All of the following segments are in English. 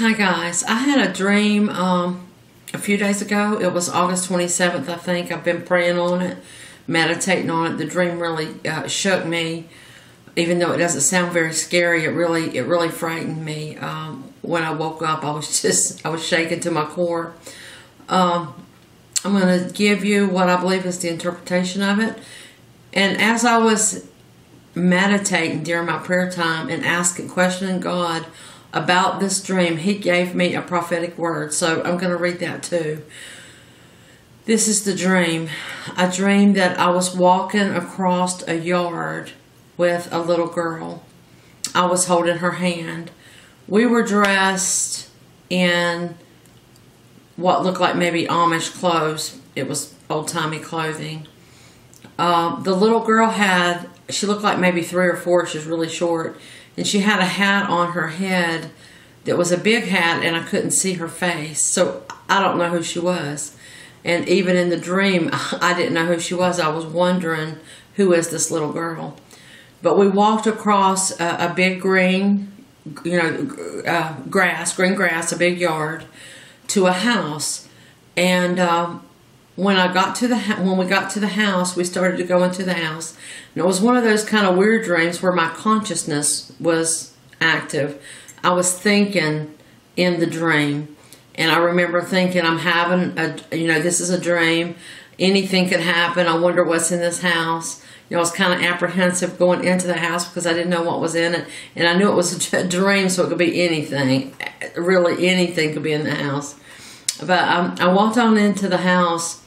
Hi guys, I had a dream um, a few days ago. It was August 27th, I think. I've been praying on it, meditating on it. The dream really uh, shook me, even though it doesn't sound very scary. It really, it really frightened me. Um, when I woke up, I was just, I was shaken to my core. Um, I'm going to give you what I believe is the interpretation of it. And as I was meditating during my prayer time and asking, questioning God about this dream, he gave me a prophetic word. So I'm going to read that too. This is the dream. I dreamed that I was walking across a yard with a little girl. I was holding her hand. We were dressed in what looked like maybe Amish clothes. It was old timey clothing. Uh, the little girl had, she looked like maybe three or four. She was really short and she had a hat on her head that was a big hat and I couldn't see her face. So I don't know who she was. And even in the dream, I didn't know who she was. I was wondering who is this little girl. But we walked across a, a big green, you know, uh, grass, green grass, a big yard, to a house. And um, when I got to the when we got to the house, we started to go into the house, and it was one of those kind of weird dreams where my consciousness was active. I was thinking in the dream, and I remember thinking, "I'm having a you know this is a dream. Anything could happen. I wonder what's in this house." You know, I was kind of apprehensive going into the house because I didn't know what was in it, and I knew it was a dream, so it could be anything. Really, anything could be in the house. But um, I walked on into the house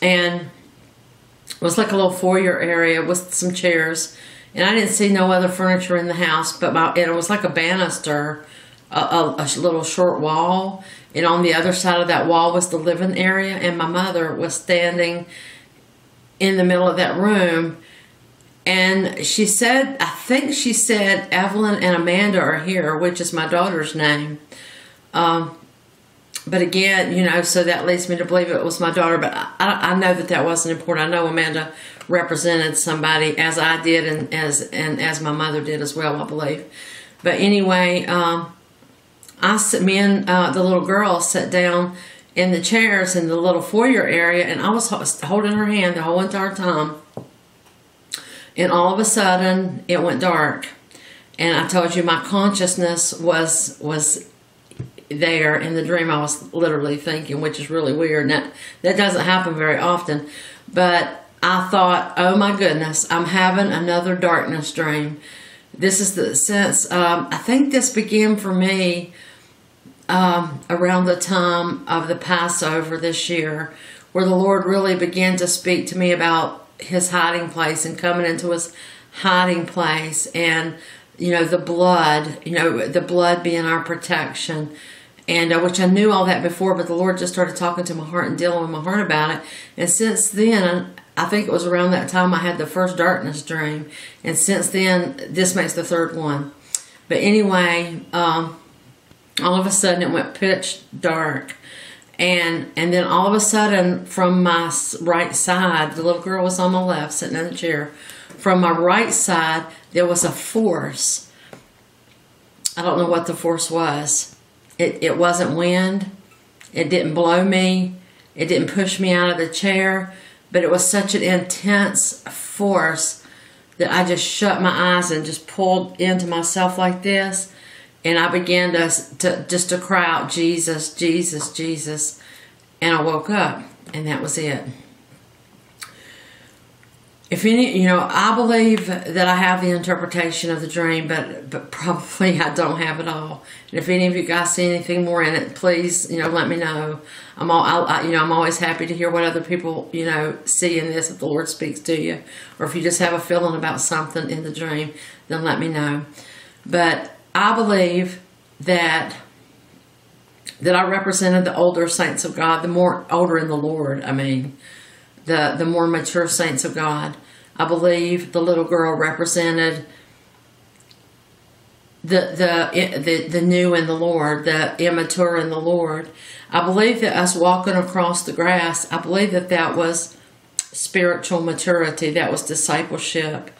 and it was like a little foyer area with some chairs. And I didn't see no other furniture in the house but my it was like a banister a, a, a, little short wall. And on the other side of that wall was the living area and my mother was standing in the middle of that room. And she said I think she said Evelyn and Amanda are here which is my daughter's name. Um, but again, you know, so that leads me to believe it was my daughter. But I, I know that that wasn't important. I know Amanda represented somebody as I did, and as and as my mother did as well, I believe. But anyway, um, I me and uh, the little girl sat down in the chairs in the little foyer area, and I was holding her hand the whole entire time. And all of a sudden, it went dark, and I told you my consciousness was was there in the dream I was literally thinking, which is really weird. And that, that doesn't happen very often. But I thought, oh my goodness, I'm having another darkness dream. This is the sense, um, I think this began for me um, around the time of the Passover this year, where the Lord really began to speak to me about his hiding place and coming into his hiding place and you know the blood you know the blood being our protection and uh, which I knew all that before, but the Lord just started talking to my heart and dealing with my heart about it. And since then, I think it was around that time I had the first darkness dream, and since then, this makes the third one. But anyway, um, all of a sudden it went pitch dark. And and then all of a sudden, from my right side, the little girl was on my left, sitting in the chair. From my right side, there was a force. I don't know what the force was it, it wasn't wind. It didn't blow me. It didn't push me out of the chair. But it was such an intense force that I just shut my eyes and just pulled into myself like this. And I began to, to just to cry out, Jesus, Jesus, Jesus. And I woke up and that was it if any, you know, I believe that I have the interpretation of the dream, but but probably I don't have it all. And if any of you guys see anything more in it, please, you know, let me know. I'm all, I, you know, I'm always happy to hear what other people, you know, see in this if the Lord speaks to you, or if you just have a feeling about something in the dream, then let me know. But I believe that that I represented the older saints of God, the more older in the Lord. I mean the, the more mature saints of God. I believe the little girl represented the, the, the, the new in the Lord, the immature in the Lord. I believe that us walking across the grass, I believe that that was spiritual maturity. That was discipleship.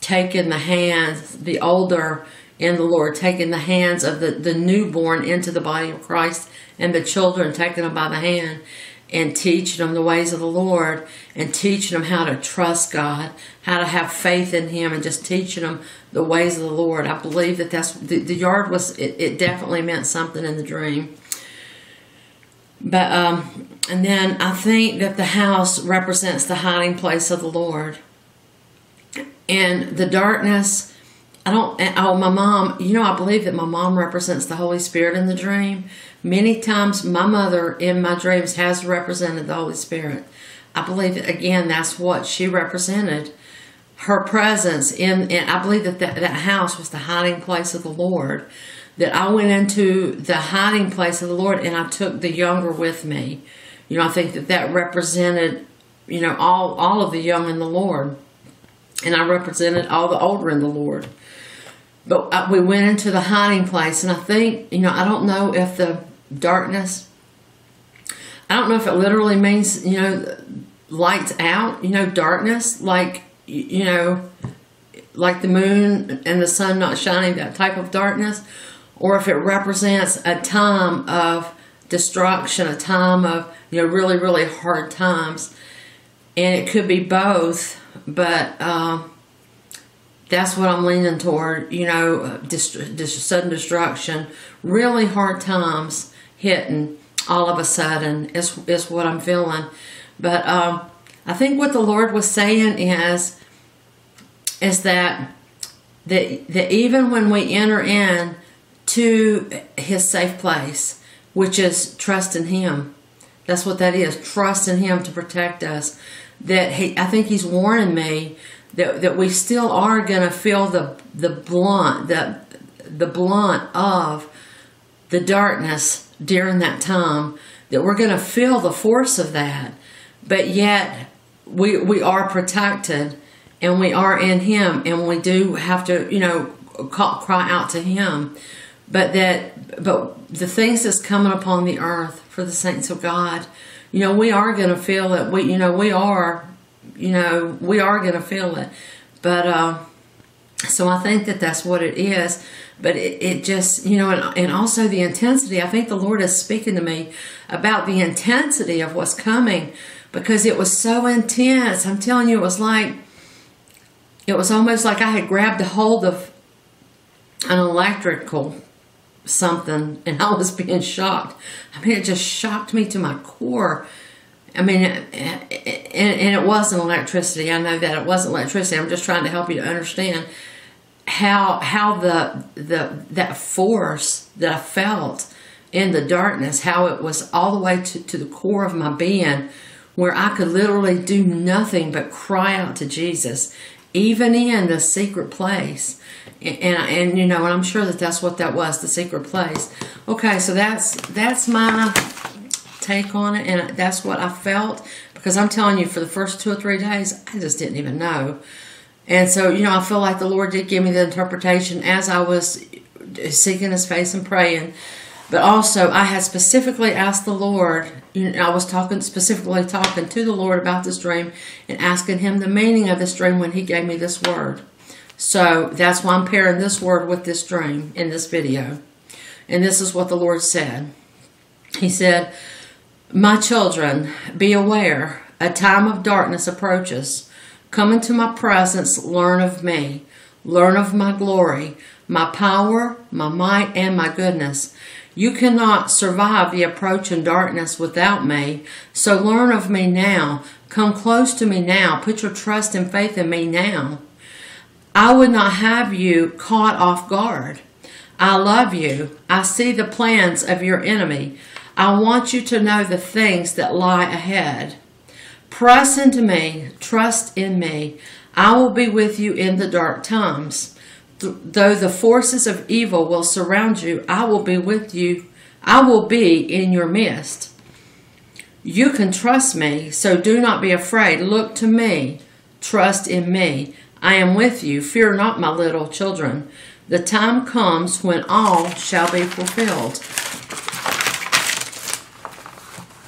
Taking the hands, the older in the Lord, taking the hands of the, the newborn into the body of Christ and the children, taking them by the hand and teaching them the ways of the Lord and teaching them how to trust God, how to have faith in Him, and just teaching them the ways of the Lord. I believe that that's the, the yard was, it, it definitely meant something in the dream. But, um, and then I think that the house represents the hiding place of the Lord. And the darkness, I don't, oh, my mom, you know, I believe that my mom represents the Holy Spirit in the dream. Many times my mother in my dreams has represented the Holy Spirit. I believe, again, that's what she represented. Her presence in, and I believe that, that that house was the hiding place of the Lord. That I went into the hiding place of the Lord and I took the younger with me. You know, I think that that represented, you know, all, all of the young in the Lord. And I represented all the older in the Lord. But uh, we went into the hiding place, and I think, you know, I don't know if the darkness, I don't know if it literally means, you know, lights out, you know, darkness, like, you know, like the moon and the sun not shining, that type of darkness, or if it represents a time of destruction, a time of, you know, really, really hard times. And it could be both, but um, that's what I'm leaning toward, you know, dist- dist- sudden destruction, really hard times hitting all of a sudden is, is what I'm feeling. But um, I think what the Lord was saying is, is that, that, that even when we enter in to his safe place, which is trust in him, that's what that is, trust in him to protect us. That he, I think he's warning me that, that we still are going to feel the the blunt the the blunt of the darkness during that time that we're going to feel the force of that. But yet we we are protected and we are in him and we do have to you know call, cry out to him. But that but the things that's coming upon the earth for the saints of god you know we are going to feel that we you know we are you know, we are going to feel it. But, uh, so I think that that's what it is. But it, it just, you know, and, and also the intensity. I think the Lord is speaking to me about the intensity of what's coming because it was so intense. I'm telling you, it was like, it was almost like I had grabbed a hold of an electrical something and I was being shocked. I mean, it just shocked me to my core I mean, and, it wasn't electricity. I know that it wasn't electricity. I'm just trying to help you to understand how how the the that force that I felt in the darkness, how it was all the way to, to the core of my being, where I could literally do nothing but cry out to Jesus, even in the secret place. And, and, and you know, and I'm sure that that's what that was, the secret place. Okay, so that's that's my take on it, and that's what I felt because I'm telling you, for the first two or three days, I just didn't even know. And so, you know, I feel like the Lord did give me the interpretation as I was seeking His face and praying. But also, I had specifically asked the Lord, you know, I was talking, specifically talking to the Lord about this dream and asking Him the meaning of this dream when He gave me this word. So that's why I'm pairing this word with this dream in this video. And this is what the Lord said. He said, my children, be aware, a time of darkness approaches. Come into my presence, learn of me, learn of my glory, my power, my might, and my goodness. You cannot survive the approaching darkness without me, so learn of me now. Come close to me now. Put your trust and faith in me now. I would not have you caught off guard. I love you. I see the plans of your enemy. I want you to know the things that lie ahead. Press into me, trust in me. I will be with you in the dark times. Though the forces of evil will surround you, I will be with you. I will be in your midst. You can trust me, so do not be afraid. Look to me. Trust in me. I am with you. Fear not, my little children. The time comes when all shall be fulfilled.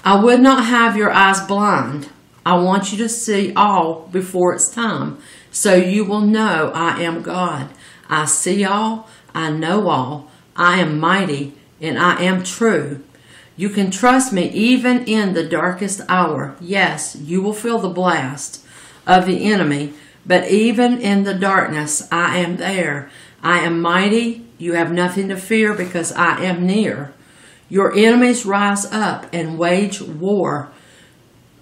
I would not have your eyes blind. I want you to see all before it's time, so you will know I am God. I see all, I know all. I am mighty and I am true. You can trust me even in the darkest hour. Yes, you will feel the blast of the enemy, but even in the darkness, I am there. I am mighty. You have nothing to fear because I am near. Your enemies rise up and wage war.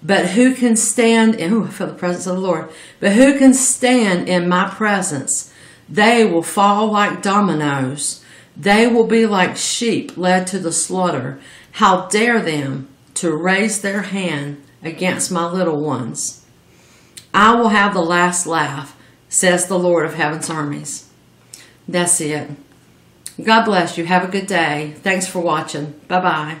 But who can stand in, ooh, the presence of the Lord. But who can stand in my presence? They will fall like dominoes. They will be like sheep led to the slaughter. How dare them to raise their hand against my little ones? I will have the last laugh, says the Lord of heaven's armies. That's it. God bless you. Have a good day. Thanks for watching. Bye bye.